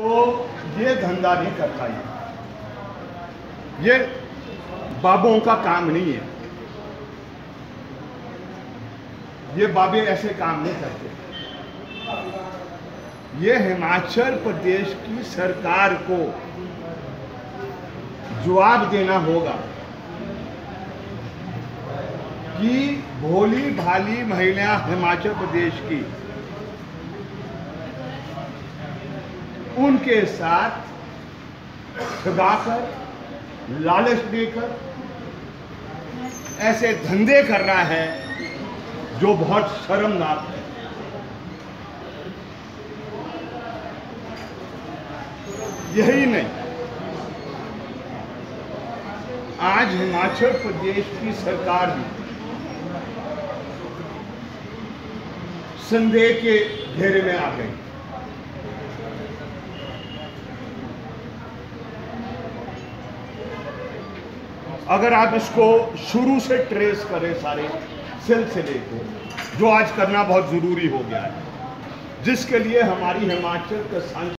तो ये धंधा नहीं करता ये। ये बाबों का काम नहीं है। ये बाबे ऐसे काम नहीं करते। ये हिमाचल प्रदेश की सरकार को जवाब देना होगा कि भोली भाली महिला हिमाचल प्रदेश की उनके साथ ठगाकर लालच देकर, ऐसे धंधे कर रहा है जो बहुत शर्मनाक है। यही नहीं, आज हिमाचल प्रदेश की सरकार भी संदेह के घेरे में आ गई। अगर आप इसको शुरू से ट्रेस करें सारे सिलसिले को, जो आज करना बहुत ज़रूरी हो गया है, जिसके लिए हमारी हिमाचल के सांसद